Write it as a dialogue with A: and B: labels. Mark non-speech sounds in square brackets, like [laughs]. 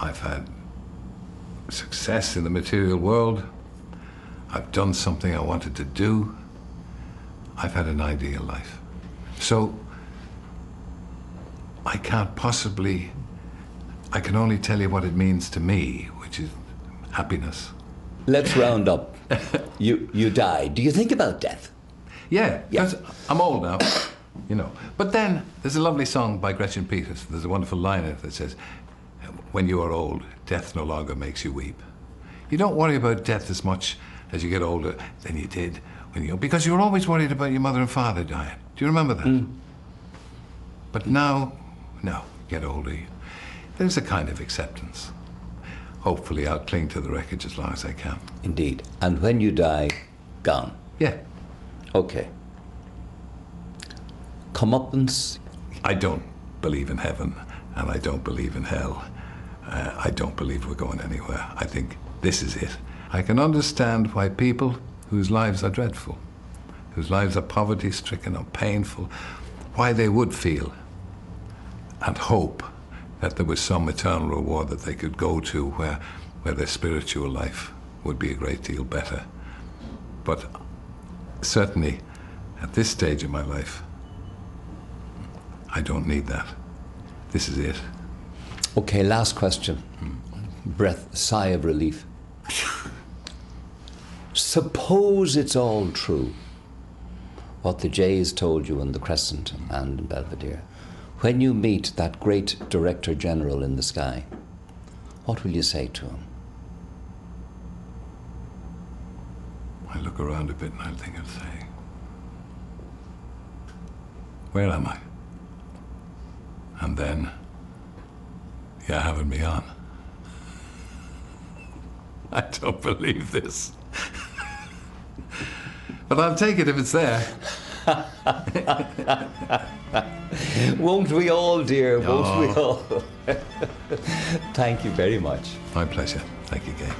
A: I've had success in the material world. I've done something I wanted to do. I've had an ideal life. So I can't possibly, I can only tell you what it means to me, which is happiness.
B: Let's round up. [laughs] you you die. Do you think about death?
A: Yeah,
B: Yeah.
A: I'm old now, [coughs] you know. But then there's a lovely song by Gretchen Peters. There's a wonderful line in it that says, When you are old, death no longer makes you weep. You don't worry about death as much as you get older than you did when you because you were always worried about your mother and father dying. Do you remember that? Mm. But now, no, get older. There's a kind of acceptance. Hopefully, I'll cling to the wreckage as long as I can.
B: Indeed. And when you die, gone.
A: Yeah,
B: Okay. Comeuppance.
A: I don't believe in heaven, and I don't believe in hell. Uh, I don't believe we're going anywhere. I think this is it. I can understand why people whose lives are dreadful, whose lives are poverty stricken or painful, why they would feel and hope that there was some eternal reward that they could go to where, where their spiritual life would be a great deal better. But certainly, at this stage of my life, I don't need that. This is it.
B: Okay, last question. Breath, sigh of relief. Suppose it's all true, what the Jays told you in the Crescent and in Belvedere. When you meet that great Director General in the sky, what will you say to him?
A: I look around a bit and I think of saying, Where am I? And then, you're having me on. I don't believe this. but I'll take it if it's there. [laughs]
B: Won't we all, dear? Won't we
A: Oh.
B: all? [laughs] Thank you very much.
A: My pleasure. Thank you, Gay.